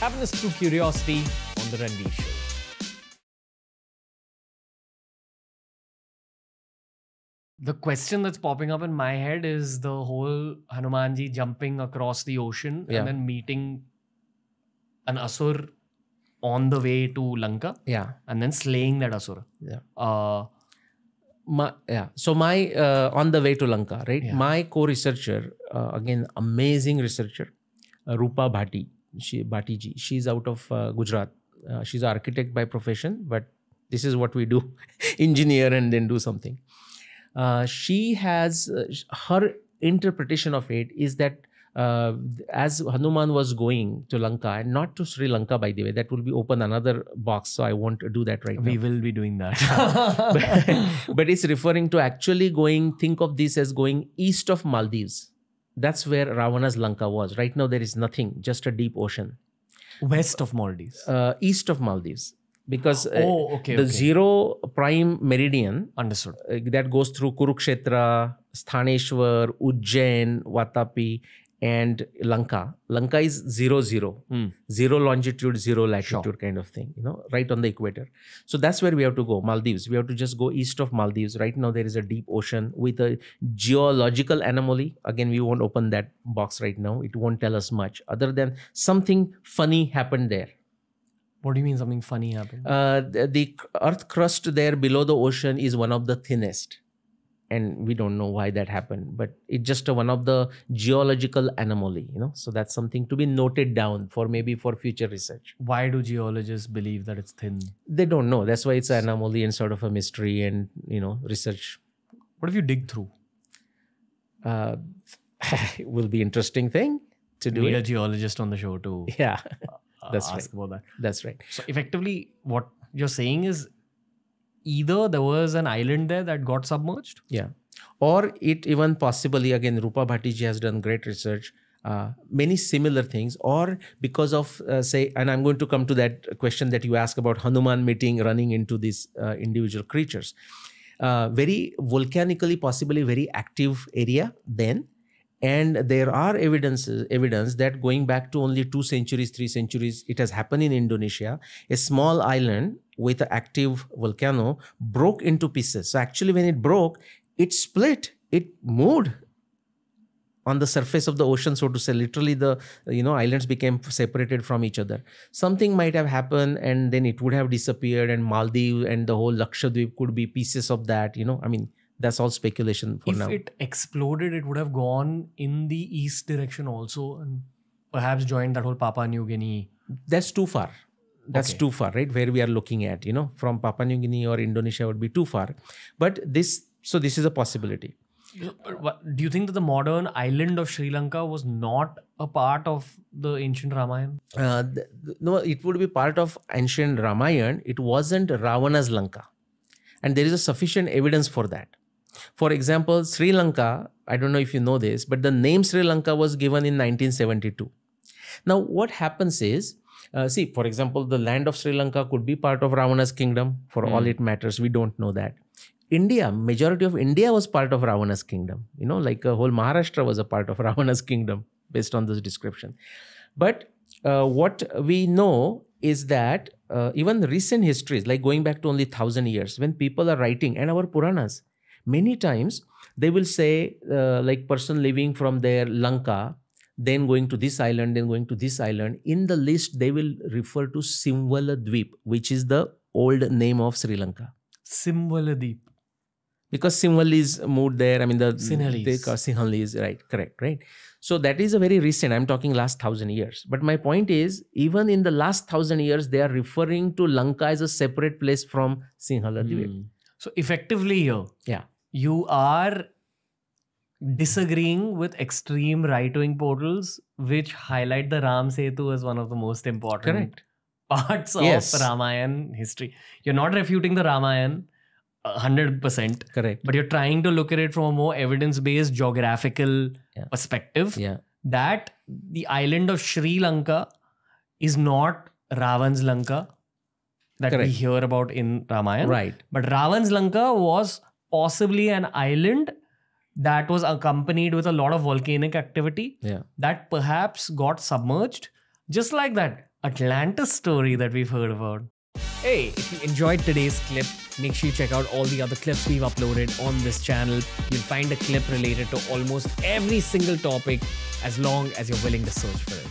Happiness through curiosity on the Ranveer Show. The question that's popping up in my head is the whole Hanumanji jumping across the ocean Yeah. and then meeting an Asur on the way to Lanka Yeah. and then slaying that Asura. Yeah. Uh, My, yeah. So my uh, on the way to Lanka, right? Yeah. My co-researcher, uh, again, amazing researcher, uh, Rupa Bhaty. She Bhaty ji. She's out of uh, Gujarat. Uh, she's an architect by profession, but this is what we do: engineer and then do something. Uh, she has uh, her interpretation of it is that uh, as Hanuman was going to Lanka and not to Sri Lanka, by the way, that will be open another box. So I won't do that right now we will be doing that. but, but it's referring to actually going think of this as going east of maldives that's where ravana's lanka was right now there is nothing just a deep ocean West of Maldives. uh, east of maldives because uh, oh, okay. the okay. zero prime meridian Understood. uh, that goes through kurukshetra sthaneshwar ujjain vatapi and lanka lanka is zero zero Hmm. zero longitude, zero latitude kind of thing, you know, right on the equator. So that's where we have to go, Maldives. We have to just go east of Maldives. Right now, there is a deep ocean with a geological anomaly. Again, we won't open that box right now. It won't tell us much other than something funny happened there. What do you mean something funny happened? Uh, the, the earth crust there below the ocean is one of the thinnest. And we don't know why that happened, but it's just a, one of the geological anomaly, you know. So that's something to be noted down for maybe for future research. Why do geologists believe that it's thin? they don't know that's why it's an anomaly and sort of a mystery and you know research What if you dig through? uh, will be interesting thing to do Need a geologist on the show to yeah uh, That's ask about that. that's right So effectively, what you're saying is either there was an island there that got submerged. yeah. Or it even possibly again rupa bhattiji has done great research uh, many similar things. Or because of uh, say and i'm going to come to that question that you asked about hanuman meeting running into these uh, individual creatures. Uh, very volcanically possibly very active area then. And there are evidences evidence that going back to only two centuries three centuries it has happened in indonesia a small island with an active volcano broke into pieces. So actually when it broke it split it moved on the surface of the ocean so to say. Literally the you know islands became separated from each other. Something might have happened and then it would have disappeared and maldives and the whole lakshadweep could be pieces of that you know. I mean that's all speculation for if now. it exploded, it would have gone in the east direction also, and perhaps joined that whole Papua New Guinea. that's too far that's Okay. too far right? Where we are looking at you know from papua new guinea or indonesia would be too far. But this so this is a possibility. Do you think that the modern island of Sri Lanka was not a part of the ancient Ramayana? uh, no it would be part of ancient ramayan. It wasn't ravana's lanka. And there is a sufficient evidence for that. For example sri lanka i don't know if you know this but the name sri lanka was given in 1972 now what happens is uh, see for example the land of sri lanka could be part of ravana's kingdom. For all Hmm. it matters we don't know that. India majority of india was part of ravana's kingdom. You know like a whole maharashtra was a part of ravana's kingdom based on this description. But uh, what we know is that uh, even recent histories like going back to only 1000 years when people are writing and our puranas many times they will say uh, like person living from their lanka then going to this island then going to this island in the list they will refer to simhala dweep which is the old name of sri lanka Simhaladeep. because Sinhalese moved there. I mean, the Sinhalese. they call Sinhalese, right? Correct, right? So that is a very recent. I'm talking last thousand years. But my point is, even in the last thousand years, they are referring to Lanka as a separate place from Sinhala Dweep. Hmm. So effectively here, Yeah, you are disagreeing with extreme right-wing portals which highlight the Ram Setu as one of the most important correct. parts of Yes. Ramayan history. You're not refuting the Ramayan uh, 100%, Correct. but you're trying to look at it from a more evidence-based geographical Yeah. perspective Yeah, that the island of Sri Lanka is not Ravan's Lanka that we hear about in Ramayana. right. But Ravan's Lanka was possibly an island that was accompanied with a lot of volcanic activity Yeah, that perhaps got submerged. Just like that, Atlantis story that we've heard about. Hey, if you enjoyed today's clip, make sure you check out all the other clips we've uploaded on this channel. You'll find a clip related to almost every single topic as long as you're willing to search for it.